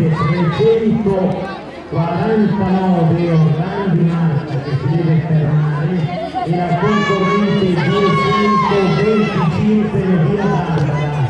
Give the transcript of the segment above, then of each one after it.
chilometri 349 Orlando Marcia che si deve fermare e la concorrente 225 via Barbara.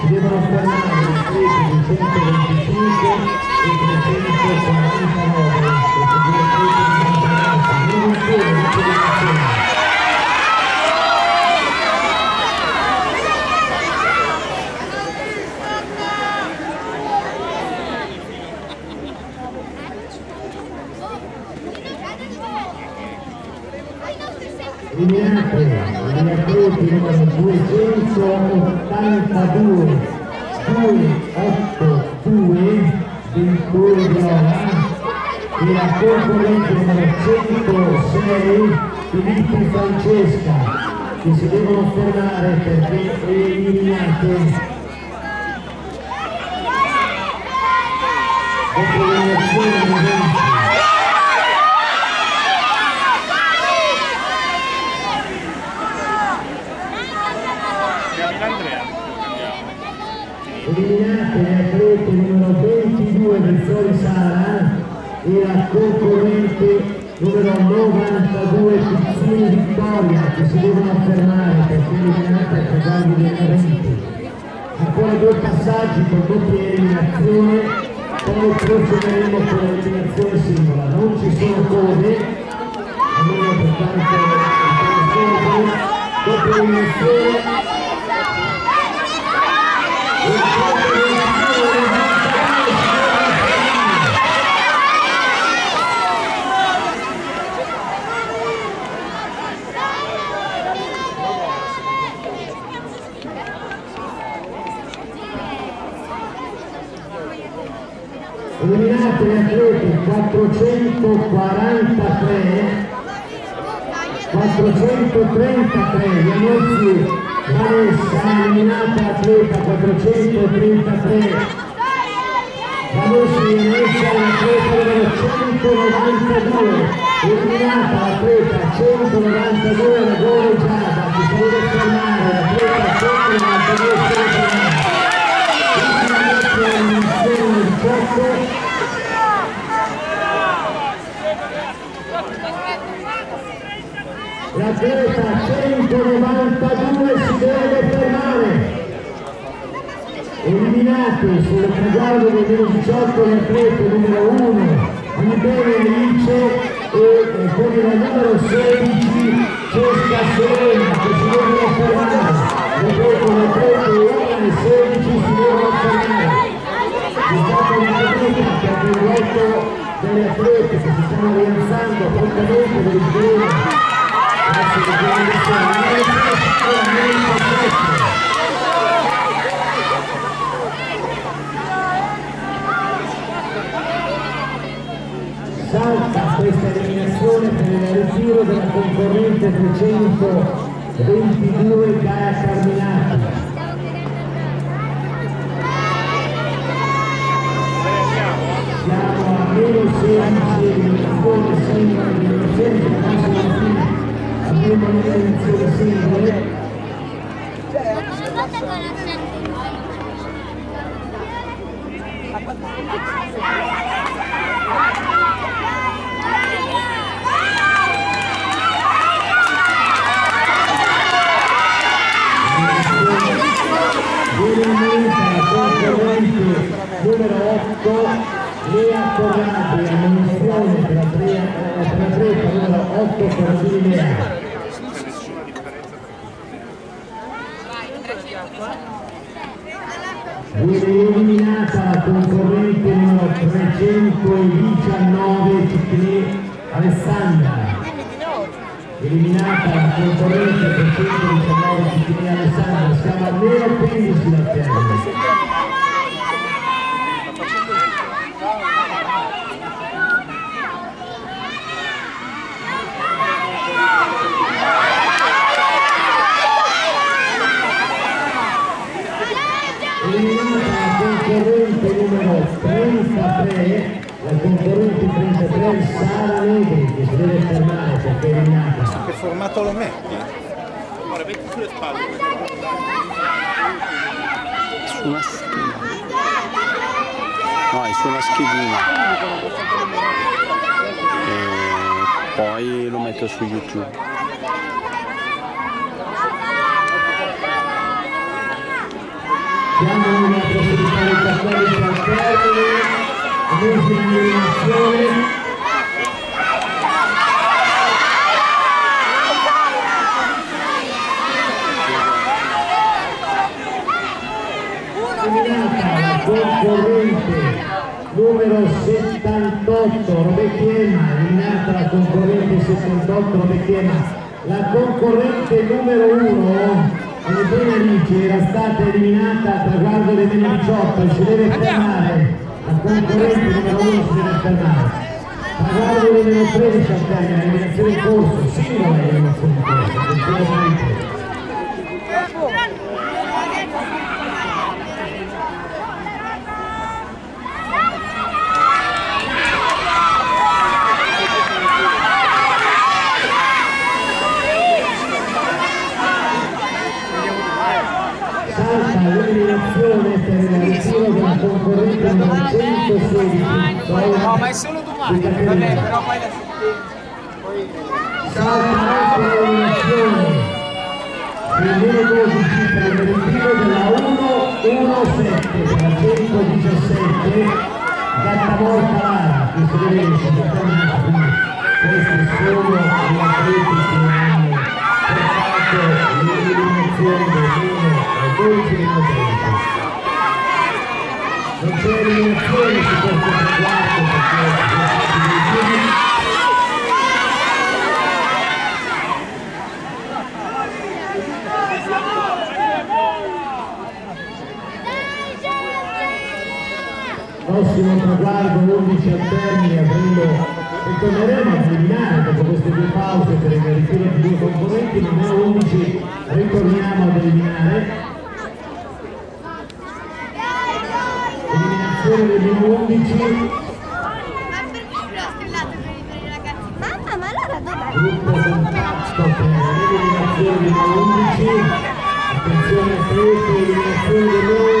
Si devono fermare i atleti 225 e 349 e 349 gli atleti numero 282 282 Venturi Viola e la concorrente numero 106 Filippo Francesca che si devono fermare perché eliminate dopo l'eliminazione del 20 eliminate gli atleti numero 22 del Fiori Sara e la concorrente numero 92 Pizzini Vittoria che si devono fermare perché eliminate a cavalli degli eventi. Ancora due passaggi con doppia eliminazione, poi procederemo con l'eliminazione singola. Non ci sono code, almeno pertanto il doppia eliminazione gli atleti 443 433 gli annunzi Vanessa eliminata atleta 433 Vanessa Vanessa l'atleta numero 192 eliminata l'atleta 192 la Goro Giada. Si deve fermare l'atleta 192 si deve fermare l'atleta 192 si deve fermare. Eliminate sul traguardo del numero 18 l'atleta numero 1 Liberi Alice e con il numero 16 Cesca Serena che si devono fermare. Ripeto l'atleta 1 e 16 si devono fermare. È stata una caduta che ha coinvolto delle atlete che si stanno rialzando prontamente per il 1322 Cara Carminati. Siamo a meno 16 di scuola singole di docenza abbiamo le elezioni singole. Thank you. Viene la concorrente numero 8 Lea Corradi, amministrazione per la tre numero 8 per Lea. Viene eliminata la concorrente numero 319 Ciclè Alessandra. Eliminata la concorrente 319 Ciclè Alessandra, siamo almeno 15 da la concorrente numero 33 la concorrente 33 Sara Negri che si deve fermare perché è Che formato lo metti? Ora metti sulle spalle. Su una schedina. No, è su una schedina. E poi lo metto su YouTube. Diamo una possibilità di cattolici al termine, l'ultima eliminazione. Eliminata la concorrente numero 78 Robecchiema, eliminata la concorrente 78 Robecchiema, la concorrente numero 1 Ebbene amici, era stata eliminata a traguardo del meno 18 e si deve fermare, la concorrente numero 1 si deve fermare. Traguardo del meno 13 al termine, eliminazione in corso, singola eliminazione in corso, attenzione amici. salta l'eliminazione per il ritiro della concorrente numero 116 No, ma è solo domani, va bene, però poi la salta anche l'eliminazione del meno 12 per il ritiro della 117 per la 117 Gattavolta Lara che si deve sicuramente qui questi sono gli atleti che hanno portato l'eliminazione del meno 12 meno 13 non c'è eliminazione su questo traguardo perché prossimo traguardo 11 al termine avremo e torneremo a eliminare dopo queste due pause per il ritiro di due componenti ma meno 11 ritorniamo ad eliminare serie del 2011. Ma perché l'ho strillato per i ragazzi? Mamma, ma allora dov'è? Gruppo contatto per l'eliminazione 2011. Attenzione a eliminazione del 2011.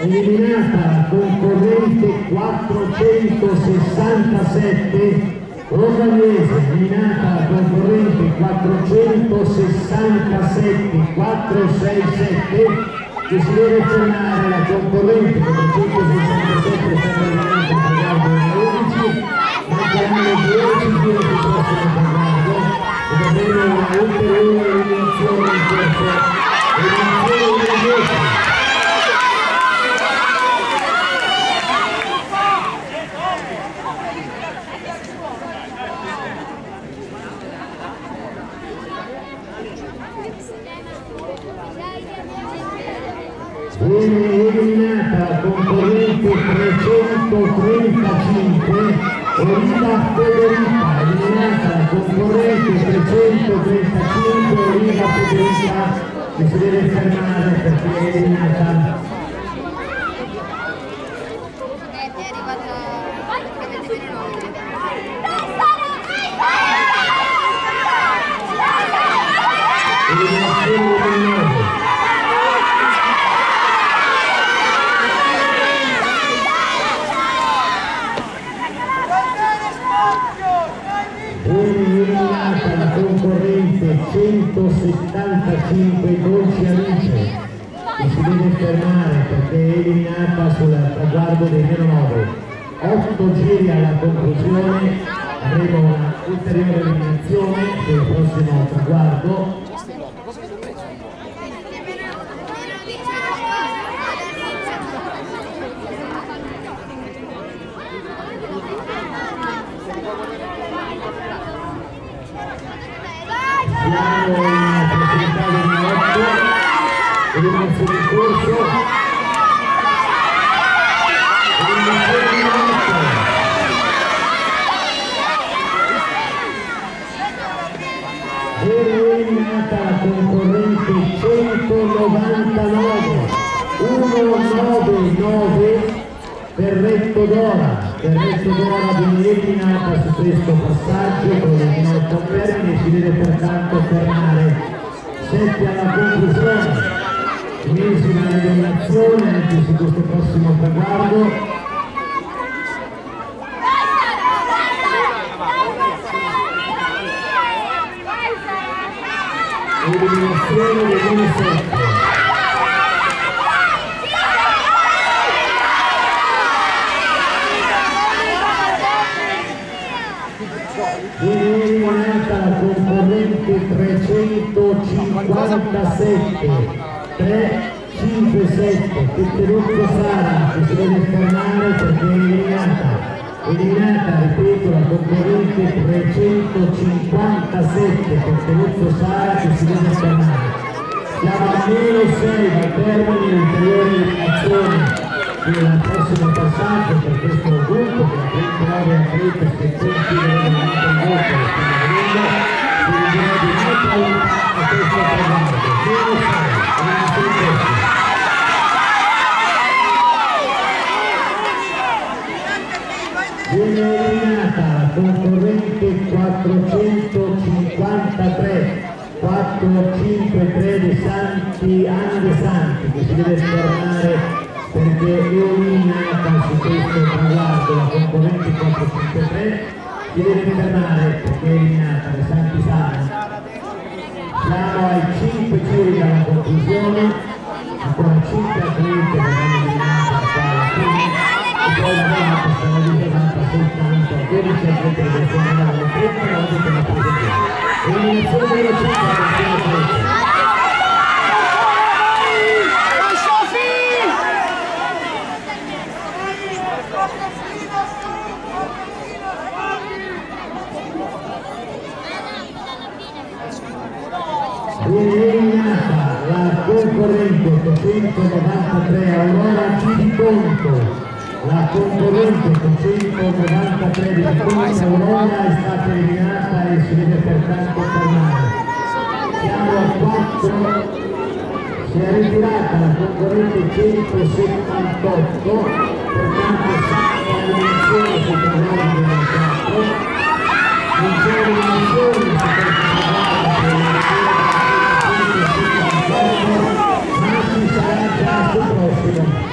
Eliminata concorrente 467 Rosagnese, eliminata concorrente 467 467 che si deve fermare la concorrente 467 è stata eliminata in traguardo della 11 mancheranno 10 giri sul prossimo traguardo ed avremo una ulteriore eliminazione in corso eliminazione della 10 viene eliminata la concorrente 335 Oliva Federica eliminata la concorrente 335 Oliva Che si deve fermare perché è eliminata Eh, mi 175 Dolce Alice che si deve fermare perché è eliminata sul traguardo dei meno 9 8 giri alla conclusione avremo una ulteriore eliminazione sul prossimo traguardo. Siamo in prossimità del 8, eliminazione in corso. Eliminazione in otto. Viene eliminata la concorrente 199 199 Ferretto Dora. Ferretto Dora viene eliminata su questo passaggio con il ginocchio a si deve pertanto fermare. 7 alla conclusione. Ennesima eliminazione anche su questo prossimo traguardo. Eliminazione del 17 viene eliminata la concorrente 357 357 Petterucco Sara che si deve fermare perché è eliminata. Eliminata, ripeto, la concorrente 357 Petterucco Sara che si deve fermare. Siamo a meno 6 dal termine ulteriori eliminazioni del prossimo passaggio per questo gruppo che ha 39 atleti che continuano a voto stiamo vedendo si dirà di neutralità a questo traguardo meno 6 viene eliminata concorrente 453 453 De Santi Anna De Santi che si deve fermare è eliminata su questo traguardo la concorrente 453 si deve fermare perché è eliminata De Santi Sara siamo ai 5 giri dalla conclusione ancora 5 atleti che vanno eliminati alla fine e poi la data sarà riservata soltanto a 12 atleti che saranno 30 nodi per la presentazione. Eliminazione della 5 atleti. Viene eliminata la concorrente 893 Aurora G di Conto. La concorrente 893 di Conto Aurora è stata eliminata e si deve pertanto fermare. Siamo a 4, si è ritirata la concorrente 178, pertanto siamo all'eliminazione sul programma del 4. Non c'è eliminazione su questo programma ma ci sarà già sul prossimo.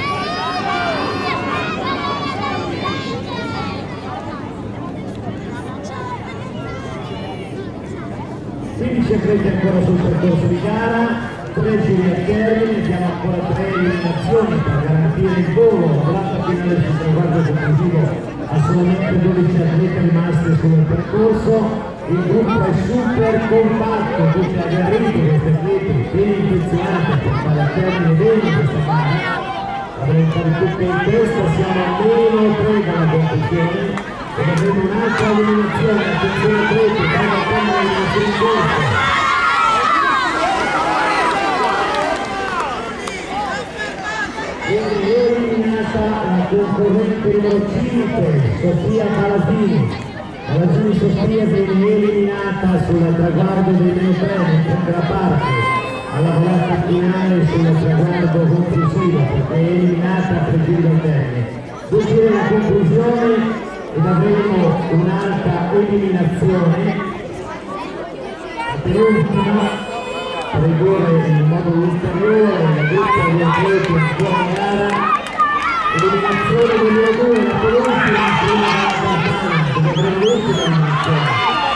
Quindici atleti ancora sul percorso di gara, tre giri a termine, abbiamo ancora tre eliminazioni per garantire il volo, la volata finale sul traguardo conclusivo ha solamente 12 atleti rimasti sul percorso, il gruppo è super compatto, tutti agguerriti questi atleti, ben intenzionati per fare a termine bene questa gara. Avremo tutte in testa, siamo a meno 3 dalla competizione ed avremo un'altra eliminazione, attenzione atleti, vanno a prendere l'eliminazione in corso. Viene eliminata la concorrente numero 5, Sofia Palatini. Palatini Sofia viene eliminata sul traguardo dei meno 3, non prenderà parte alla volata finale sul traguardo conclusivo perché è eliminata a tre giri dal termine. Due giri alla conclusione ed avremo un'altra eliminazione per ultima rigore in modo ulteriore la gruppa di atleti in gara eliminazione numero 2 la penultima in prima dalla campana avremo l'ultima eliminazione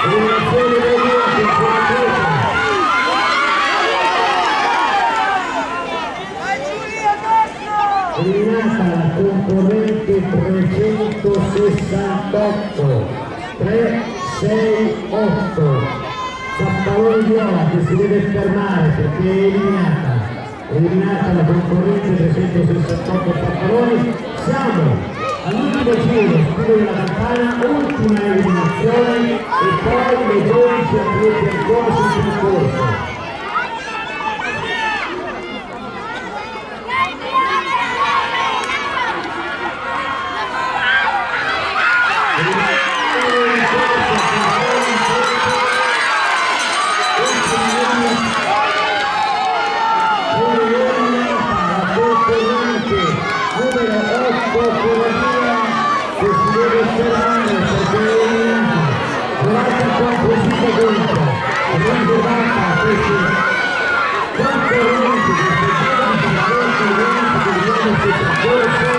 eliminazione numero 2 attenzione atleta eliminata la concorrente 368 368 Zappalone Viola che si deve fermare perché è eliminata eliminata la concorrenza 368 Zappaloni siamo all'ultimo giro scudo della campana ultima eliminazione e poi le 12 atleti ancora sul percorso Eliminazione in corso, qualcosina dentro, riservata a questi concorrenti, questi giovani concorrenti che vivono questo percorso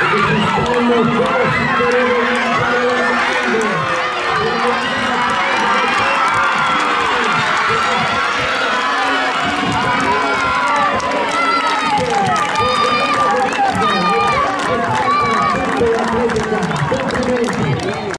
e che si stanno considerevolmente allenando.